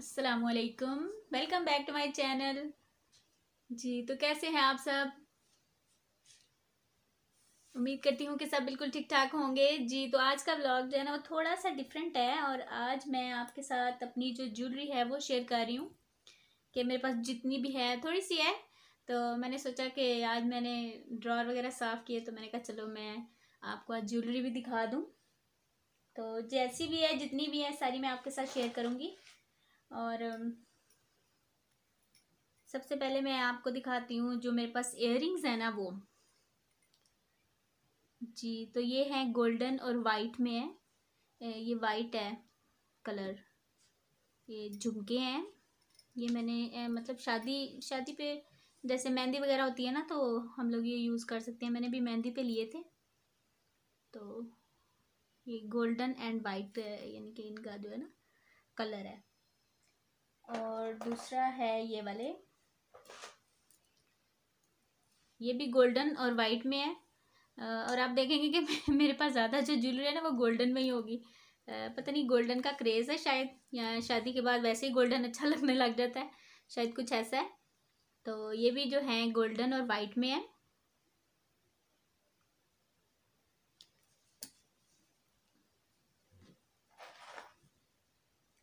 असलकुम welcome back to my channel जी तो कैसे हैं आप सब? उम्मीद करती हूँ कि सब बिल्कुल ठीक ठाक होंगे। जी तो आज का व्लॉग जो है ना, वो थोड़ा सा डिफरेंट है और आज मैं आपके साथ अपनी जो ज्वेलरी है, वो शेयर कर रही हूँ कि मेरे पास जितनी भी है थोड़ी सी है। तो मैंने सोचा कि आज मैंने ड्रॉर वगैरह साफ़ किए तो मैंने कहा चलो मैं आपको आज ज्वेलरी भी दिखा दूँ। तो जैसी भी है, जितनी भी है, सारी मैं आपके साथ शेयर करूँगी। और सबसे पहले मैं आपको दिखाती हूँ जो मेरे पास इयर है ना वो। जी तो ये है गोल्डन और वाइट में है। ये वाइट है कलर ये झुमके हैं। ये मैंने मतलब शादी शादी पे जैसे मेहंदी वगैरह होती है ना तो हम लोग ये यूज़ कर सकते हैं। मैंने भी मेहंदी पे लिए थे। तो ये गोल्डन एंड वाइट यानी कि इनका जो है ना कलर है। और दूसरा है ये वाले। ये भी गोल्डन और वाइट में है। और आप देखेंगे कि मेरे पास ज़्यादा जो ज्वेलरी है ना, वो गोल्डन में ही होगी। पता नहीं गोल्डन का क्रेज़ है शायद, या शादी के बाद वैसे ही गोल्डन अच्छा लगने लग जाता है, शायद कुछ ऐसा है। तो ये भी जो है गोल्डन और वाइट में है।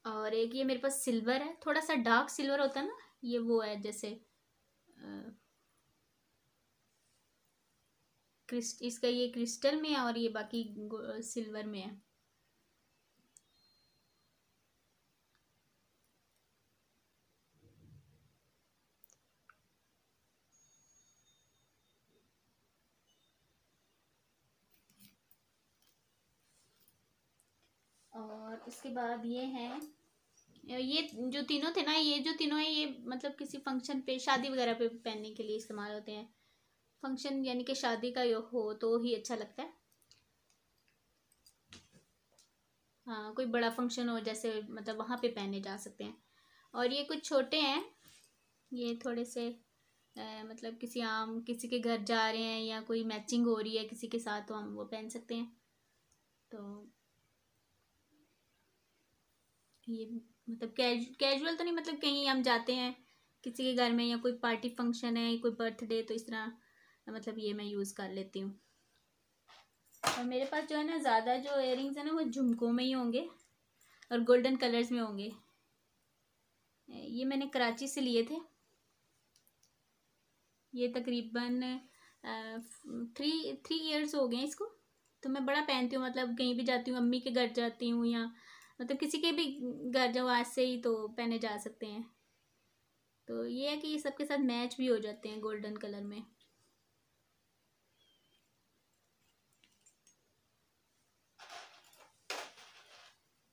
और एक ये मेरे पास सिल्वर है थोड़ा सा डार्क सिल्वर होता है ना, ये वो है जैसे क्रिस्ट, इसका ये क्रिस्टल में है और ये बाकी सिल्वर में है। और उसके बाद ये है ये जो तीनों थे ना ये जो तीनों है ये मतलब किसी फ़ंक्शन पे शादी वगैरह पे पहनने के लिए इस्तेमाल होते हैं। फ़ंक्शन यानी कि शादी का हो तो ही अच्छा लगता है। हाँ कोई बड़ा फ़ंक्शन हो जैसे मतलब वहाँ पे पहने जा सकते हैं। और ये कुछ छोटे हैं ये थोड़े से आ, मतलब किसी आम किसी के घर जा रहे हैं या कोई मैचिंग हो रही है किसी के साथ तो हम वो पहन सकते हैं। तो ये मतलब कैज कैजुअल तो नहीं मतलब कहीं हम जाते हैं किसी के घर में या कोई पार्टी फ़ंक्शन है या कोई बर्थडे तो इस तरह मतलब ये मैं यूज़ कर लेती हूँ। और मेरे पास जो है ना, ज़्यादा जो इयर है ना, वो झुमकों में ही होंगे और गोल्डन कलर्स में होंगे। ये मैंने कराची से लिए थे। ये तकरीबन थ्री थ्री इयर्स हो गए इसको। तो मैं बड़ा पहनती हूँ मतलब कहीं भी जाती हूँ अम्मी के घर जाती हूँ या मतलब किसी के भी घर आज से ही तो पहने जा सकते हैं। तो ये है कि ये सबके साथ मैच भी हो जाते हैं गोल्डन कलर में।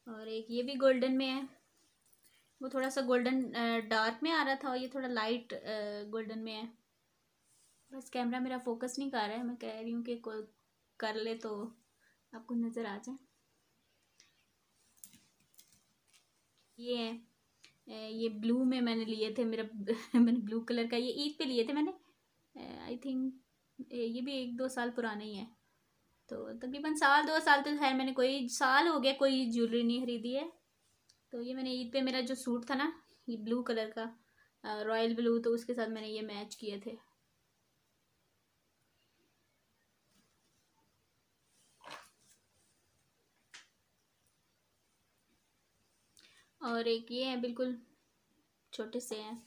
और एक ये भी गोल्डन में है। वो थोड़ा सा गोल्डन डार्क में आ रहा था और ये थोड़ा लाइट गोल्डन में है। बस कैमरा मेरा फोकस नहीं कर रहा है। मैं कह रही हूँ कि कर ले तो आपको नज़र आ जाए। ये है। ये ब्लू में मैंने लिए थे, मेरा मैंने ब्लू कलर का, ये ईद पे लिए थे मैंने। आई थिंक ये भी एक दो साल पुराने ही है। तो तकरीबन साल, दो साल तो खैर मैंने कोई, साल हो गया कोई ज्वेलरी नहीं खरीदी है। तो ये मैंने ईद पे मेरा जो सूट था ना, ये ब्लू कलर का रॉयल ब्लू तो उसके साथ मैंने ये मैच किए थे। और एक ये है बिल्कुल छोटे से हैं।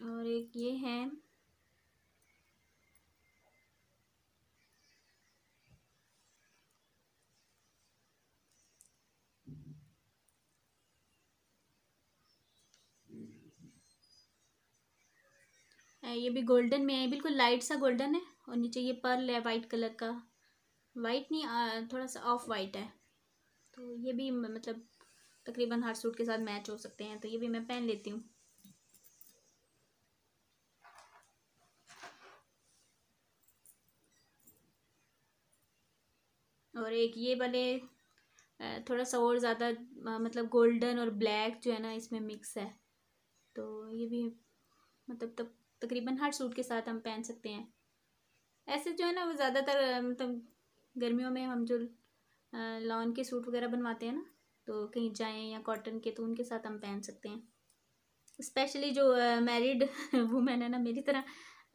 और एक ये है ये भी गोल्डन में है बिल्कुल लाइट सा गोल्डन है और नीचे ये पर्ल है वाइट कलर का। वाइट नहीं थोड़ा सा ऑफ़ वाइट है। तो ये भी मतलब तकरीबन हर सूट के साथ मैच हो सकते हैं तो ये भी मैं पहन लेती हूँ। और एक ये वाले थोड़ा सा और ज़्यादा मतलब गोल्डन और ब्लैक जो है ना, इसमें मिक्स है। तो ये भी मतलब तब तकरीबन हर सूट के साथ हम पहन सकते हैं। ऐसे जो है ना, वो ज़्यादातर मतलब गर्मियों में हम जो लॉन के सूट वगैरह बनवाते हैं ना तो कहीं जाएँ या कॉटन के तो उनके साथ हम पहन सकते हैं। स्पेशली जो मैरिड वुमेन है ना, मेरी तरह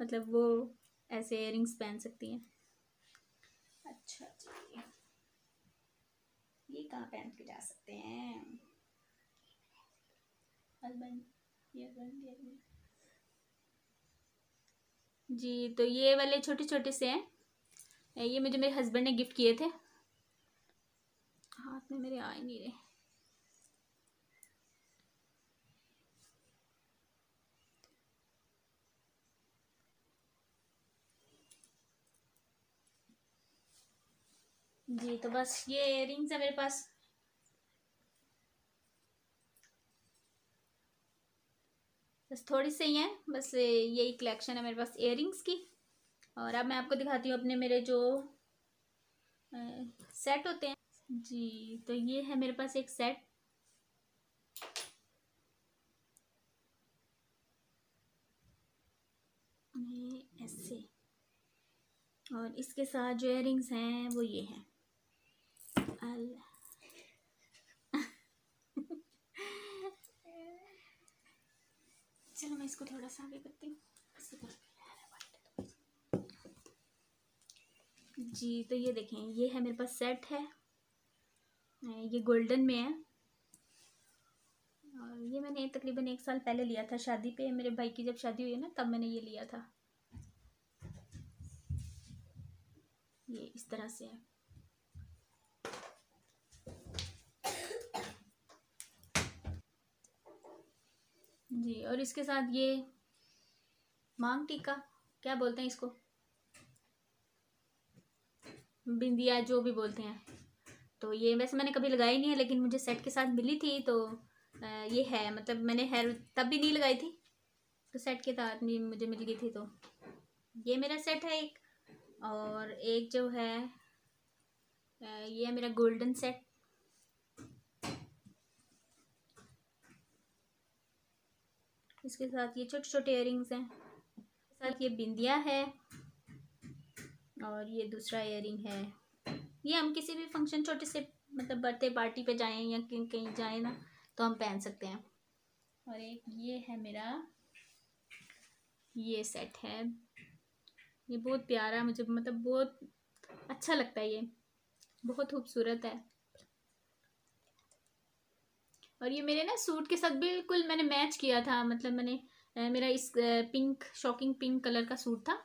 मतलब वो ऐसे इयरिंग्स पहन सकती हैं। अच्छा जी ये कहाँ पहन के जा सकते हैं? हस्बैंड ये जी तो ये वाले छोटे छोटे से हैं। ये मुझे मेरे हस्बैंड ने गिफ्ट किए थे। हाथ में मेरे आए नहीं रहे। जी तो बस ये इयरिंग्स है मेरे पास। बस थोड़ी सी ही, बस यही कलेक्शन है मेरे पास इयरिंग्स की। और अब मैं आपको दिखाती हूँ अपने मेरे जो सेट होते हैं। जी तो ये है मेरे पास एक सेट ऐसे। और इसके साथ जो इयरिंग्स हैं, वो ये हैं। चलो मैं इसको थोड़ा सा आगे करती हूँ। जी तो ये देखें, ये है मेरे पास सेट है। ये गोल्डन में है। और ये मैंने तकरीबन एक साल पहले लिया था शादी पे। मेरे भाई की जब शादी हुई है ना, तब मैंने ये लिया था। ये इस तरह से है। जी, और इसके साथ ये मांग टीका, क्या बोलते हैं इसको? बिंदिया जो भी बोलते हैं। तो ये वैसे मैंने कभी लगाई नहीं है, लेकिन मुझे सेट के साथ मिली थी तो ये है मतलब मैंने हेयर तब भी नहीं लगाई थी तो सेट के साथ मुझे मिल गई थी तो ये मेरा सेट है एक, और एक जो है ये है मेरा गोल्डन सेट। इसके साथ ये छोटे छोटे इयरिंग्स हैं साथ ये बिंदिया है और ये दूसरा इयरिंग है। ये हम किसी भी फ़ंक्शन छोटे से मतलब बर्थडे पार्टी पे जाएँ या कहीं कहीं जाएँ ना तो हम पहन सकते हैं। और एक ये है मेरा, ये सेट है। ये बहुत प्यारा, मुझे मतलब बहुत अच्छा लगता है ये। बहुत खूबसूरत है। और ये मेरे ना सूट के साथ बिल्कुल मैंने मैच किया था मतलब मैंने मेरा इस पिंक, शॉकिंग पिंक कलर का सूट था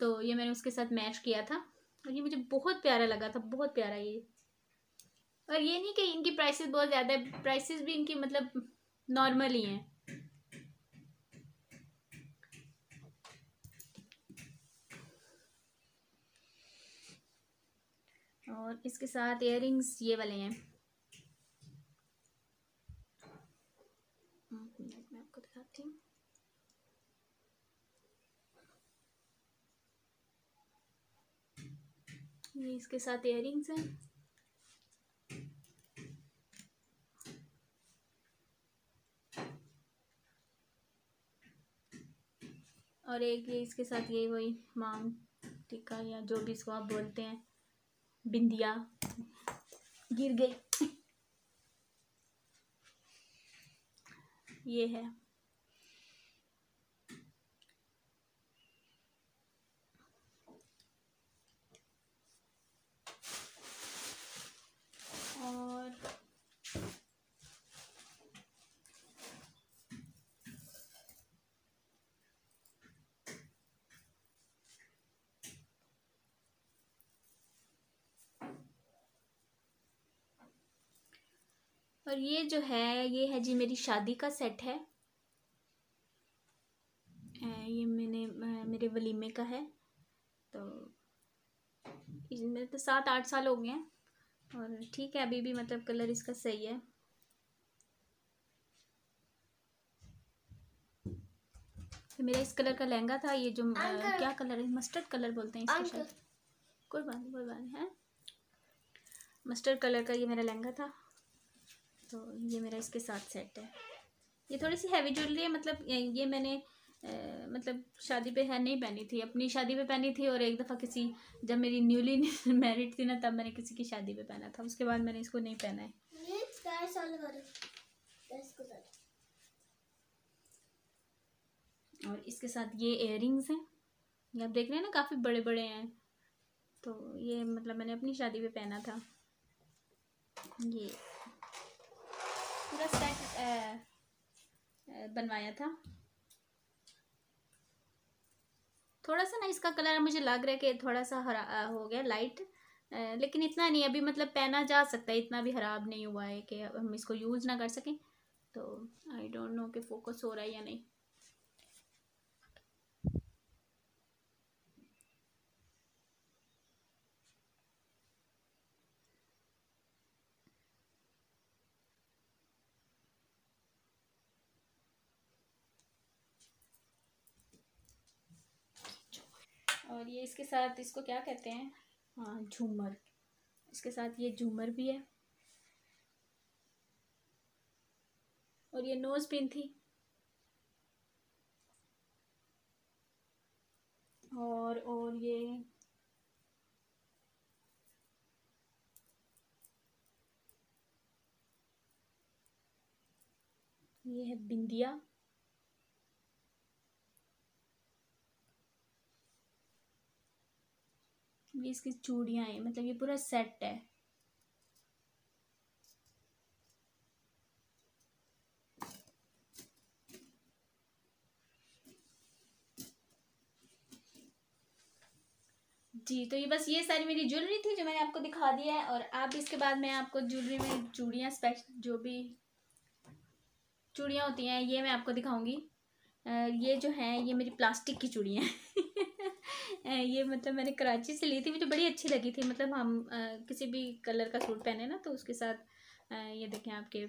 तो ये मैंने उसके साथ मैच किया था। और ये मुझे बहुत प्यारा लगा था, बहुत प्यारा ये। और ये नहीं कि इनकी प्राइसेस बहुत ज़्यादा है प्राइसेस भी इनकी मतलब नॉर्मल ही हैं। और इसके साथ इयर ये वाले हैं मैं आपको दिखाती हूँ ये इसके साथ इयरिंग्स हैं और एक ये इसके साथ ये वही मांग, टिक्का या जो भी इसको आप बोलते हैं, बिंदिया, गिर गई। ये है। और ये जो है ये है जी मेरी शादी का सेट है। ये मैंने मेरे वलीमे का है। तो मेरे तो सात आठ साल हो गए हैं। और ठीक है अभी भी मतलब कलर इसका सही है। मेरा इस कलर का लहंगा था ये जो आ, क्या कलर है? मस्टर्ड कलर बोलते हैं इसको शायद। कोई बात नहीं कोई बात नहीं है? मस्टर्ड कलर का ये मेरा लहंगा था। तो ये मेरा इसके साथ सेट है। ये थोड़ी सी हैवी ज्वेलरी है मतलब ये मैंने आ, मतलब शादी पे है नहीं पहनी थी। अपनी शादी पे पहनी थी और एक दफ़ा किसी जब मेरी न्यूली मैरिड थी ना तब मैंने किसी की शादी पे पहना था। उसके बाद मैंने इसको नहीं पहना है। और इसके साथ ये इयर हैं। ये आप देख रहे हैं ना काफ़ी बड़े बड़े हैं। तो ये मतलब मैंने अपनी शादी पे पहना था। ये पूरा सेट बनवाया था। थोड़ा सा ना इसका कलर मुझे लग रहा है कि थोड़ा सा हरा हो गया लाइट लेकिन इतना नहीं, अभी मतलब पहना जा सकता है, इतना भी ख़राब नहीं हुआ है कि हम इसको यूज़ ना कर सकें। तो आई डोंट नो कि फोकस हो रहा है या नहीं। और ये इसके साथ इसको क्या कहते हैं? हाँ झूमर। इसके साथ ये झूमर भी है। और ये नोज़ पिन थी। और और ये ये है बिंदिया। ये इसकी चूड़ियाँ हैं मतलब ये पूरा सेट है। जी तो ये बस ये सारी मेरी ज्वेलरी थी जो मैंने आपको दिखा दिया है और आप इसके बाद मैं आपको ज्वेलरी में चूड़ियाँ स्पेशल जो भी चूड़ियाँ होती हैं, ये मैं आपको दिखाऊँगी। ये जो है, ये मेरी प्लास्टिक की चूड़ियाँ ये मतलब मैंने कराची से ली थी, मुझे बड़ी अच्छी लगी थी। मतलब हम किसी भी कलर का सूट पहने ना तो उसके साथ ये देखें आपके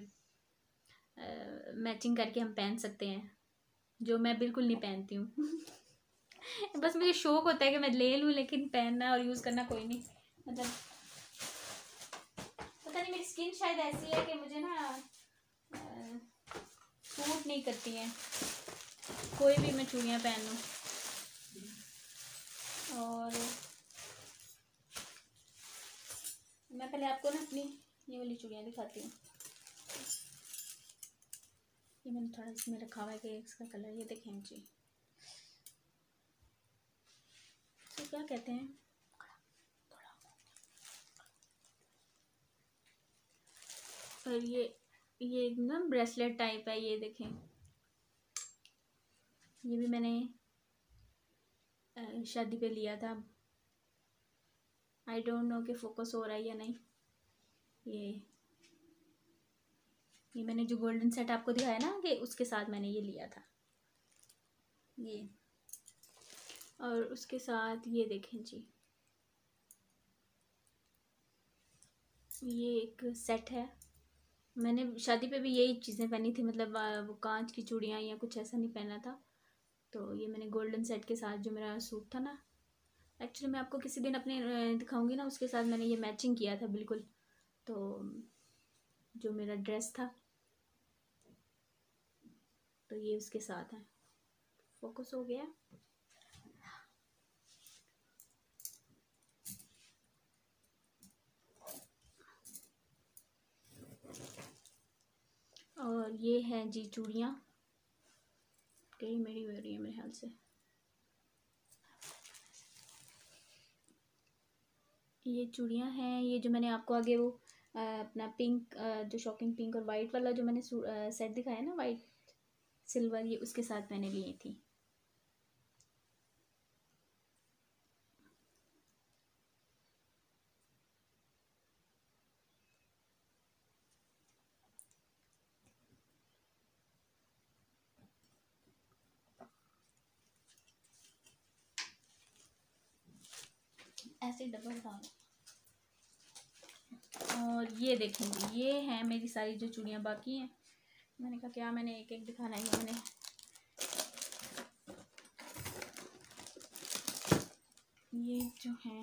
मैचिंग करके हम पहन सकते हैं, जो मैं बिल्कुल नहीं पहनती हूँ। बस मुझे शौक होता है कि मैं ले लूँ, लेकिन पहनना और यूज़ करना कोई नहीं। मतलब पता नहीं, मेरी स्किन शायद ऐसी है कि मुझे ना सूट नहीं करती हैं। कोई भी मैं चूड़ियाँ पहन। लूँ और मैं पहले आपको ना अपनी ये वाली चूड़ियाँ दिखाती हूँ। ये मैंने थोड़ा इसमें रखा हुआ है कि इसका कलर ये देखें जी तो क्या कहते हैं? और ये ये एकदम ब्रेसलेट टाइप है, ये देखें। ये भी मैंने शादी पे लिया था। आई डोंट नो कि फोकस हो रहा है या नहीं। ये ये मैंने जो गोल्डन सेट आपको दिखाया ना कि उसके साथ मैंने ये लिया था। ये, और उसके साथ ये देखें जी। ये एक सेट है। मैंने शादी पे भी यही चीज़ें पहनी थी मतलब वो कांच की चूड़ियाँ या कुछ ऐसा नहीं पहना था। तो ये मैंने गोल्डन सेट के साथ जो मेरा सूट था ना एक्चुअली मैं आपको किसी दिन अपने दिखाऊँगी ना, उसके साथ मैंने ये मैचिंग किया था बिल्कुल। तो जो मेरा ड्रेस था तो ये उसके साथ है। फोकस हो गया। और ये है जी चूड़ियाँ। यही मेरी हो रही है मेरे ख्याल से। ये चूड़ियाँ हैं, ये जो मैंने आपको आगे वो अपना पिंक जो शॉकिंग पिंक और वाइट वाला जो मैंने सेट दिखाया ना वाइट सिल्वर ये उसके साथ मैंने ली थी। डबल और ये देखेंगे, ये हैं मेरी सारी जो चूड़ियाँ बाकी हैं। मैंने कहा, क्या मैंने एक एक दिखाना ही मैंने? ये जो है,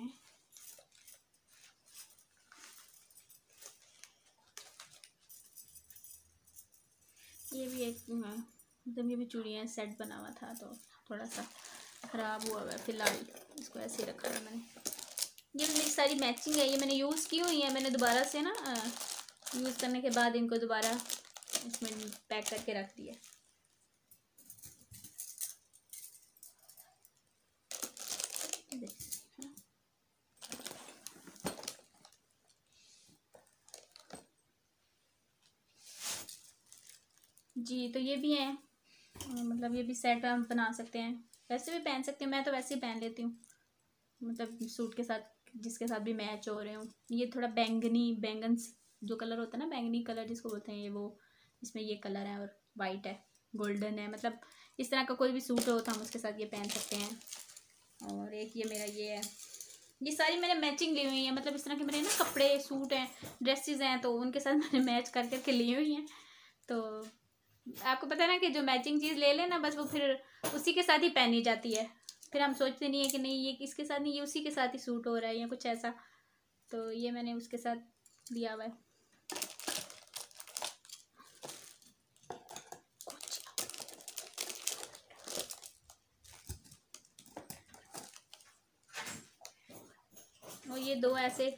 ये भी एक जब ये भी चूड़ियाँ सेट बना हुआ था तो थोड़ा सा ख़राब हुआ हुआ है फ़िलहाल, इसको ऐसे ही रखा है मैंने। ये मेरी सारी मैचिंग है, ये मैंने यूज़ की हुई है, मैंने दोबारा से ना यूज़ करने के बाद इनको दोबारा इसमें पैक करके रख दिया। जी तो ये भी है। मतलब ये भी सेट हम बना सकते हैं। वैसे भी पहन सकते हैं, मैं तो वैसे ही पहन लेती हूँ। मतलब सूट के साथ जिसके साथ भी मैच हो रहे हो। ये थोड़ा बैंगनी बैंगन जो कलर होता है ना, बैंगनी कलर जिसको बोलते हैं ये वो, इसमें ये कलर है और वाइट है गोल्डन है। मतलब इस तरह का कोई भी सूट हो तो हम उसके साथ ये पहन सकते हैं। और एक ये मेरा ये है। ये सारी मैंने मैचिंग ली हुई है। मतलब इस तरह के मेरे ना कपड़े सूट हैं ड्रेसेस हैं तो उनके साथ मैंने मैच कर करके ली हुई हैं। तो आपको पता है ना कि जो मैचिंग चीज़ ले लेना बस वो फिर उसी के साथ ही पहनी जाती है। फिर हम सोचते नहीं है कि नहीं, ये किसके साथ नहीं, ये उसी के साथ ही सूट हो रहा है या कुछ ऐसा। तो ये मैंने उसके साथ लिया हुआ है। और ये दो ऐसे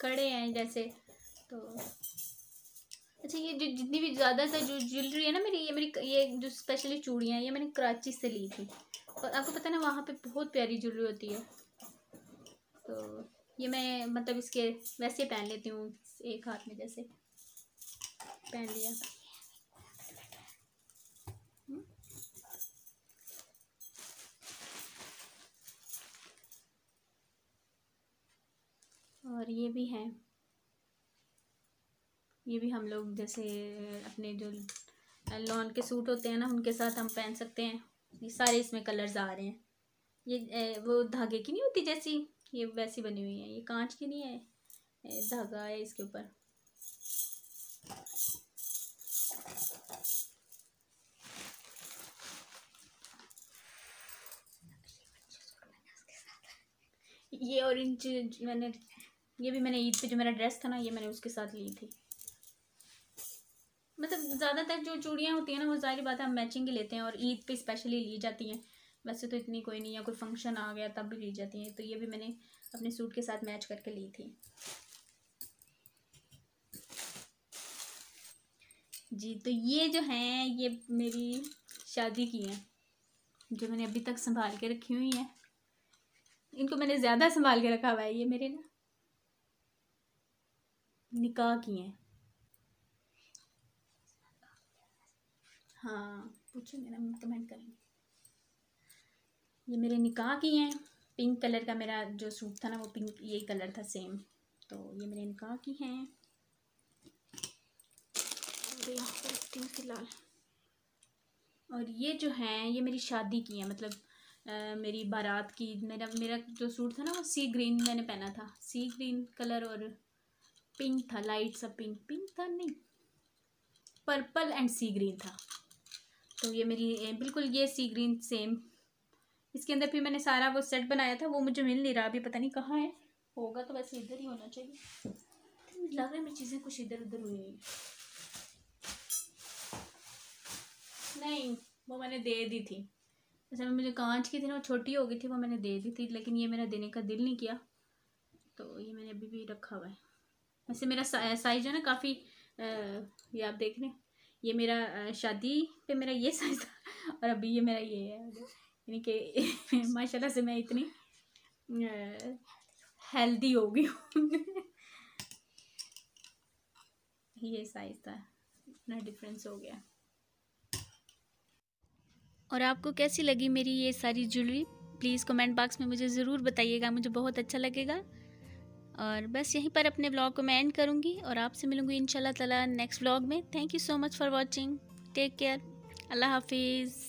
कड़े हैं जैसे तो अच्छा ये जो जितनी भी ज़्यादातर जो ज्वेलरी है ना मेरी, ये मेरी ये जो स्पेशली चूड़ियाँ हैं, ये मैंने कराची से ली थी। और आपको पता ना, वहाँ पे बहुत प्यारी ज्वेलरी होती है। तो ये मैं मतलब इसके वैसे पहन लेती हूँ, एक हाथ में जैसे। पहन लिया। और ये भी है। ये भी हम लोग जैसे अपने जो लॉन के सूट होते हैं ना, उनके साथ हम पहन सकते हैं। ये सारे इसमें कलर्स आ रहे हैं। ये वो धागे की नहीं होती जैसी? ये वैसी बनी हुई है। ये कांच की नहीं है? धागा है इसके ऊपर। ये ऑरेंज मैंने, ये भी मैंने ईद पे जो मेरा ड्रेस था ना, ये मैंने उसके साथ ली थी। मतलब ज़्यादातर जो चूड़ियाँ होती हैं ना, वो सारी बात हम मैचिंग ही लेते हैं और ईद पे स्पेशली ली जाती हैं। वैसे तो इतनी कोई नहीं है कोई फ़ंक्शन आ गया, तब भी ली जाती हैं। तो ये भी मैंने अपने सूट के साथ मैच करके ली थी। जी तो ये जो हैं, ये मेरी शादी की हैं, जो मैंने अभी तक संभाल के रखी हुई हैं। इनको मैंने ज़्यादा संभाल के रखा हुआ है, ये मेरे ना निकाह की हैं। हाँ पूछेंगे ना कमेंट करेंगे। ये मेरे निकाह की हैं पिंक कलर का मेरा जो सूट था ना वो पिंक यही कलर था सेम तो ये मेरे निकाह की हैं फ़िलहाल। और ये जो हैं ये मेरी शादी की हैं। मतलब आ, मेरी बारात की मेरा मेरा जो सूट था ना वो सी ग्रीन मैंने पहना था। सी ग्रीन कलर और पिंक था लाइट सा पिंक पिंक था नहीं पर्पल एंड सी ग्रीन था। तो ये मेरी बिल्कुल ये सी ग्रीन सेम इसके अंदर फिर मैंने सारा वो सेट बनाया था वो मुझे मिल नहीं रहा अभी पता नहीं कहाँ है। होगा तो वैसे इधर ही होना चाहिए। लग रहा है मेरी चीज़ें कुछ इधर उधर हुई नहीं वो मैंने दे दी थी। जैसे मुझे कांच की थी ना वो छोटी हो गई थी वो मैंने दे दी थी लेकिन ये मेरा देने का दिल नहीं किया। तो ये मैंने अभी भी रखा हुआ है। वैसे मेरा साइज़ है ना काफ़ी ये आप देख रहे हैं। ये मेरा शादी पे मेरा ये साइज़ था और अभी ये मेरा ये है। यानी कि माशाल्लाह से मैं इतनी हेल्दी हो गई हूँ। ये साइज़ था। इतना डिफरेंस हो गया। और आपको कैसी लगी मेरी ये सारी ज्वेलरी प्लीज़ कमेंट बॉक्स में मुझे ज़रूर बताइएगा। मुझे बहुत अच्छा लगेगा। और बस यहीं पर अपने ब्लॉग को मैं एंड करूँगी और आपसे मिलूँगी इन ताला नेक्स्ट ब्लॉग में। Thank you so much for watching take care अल्लाह हाफिज़।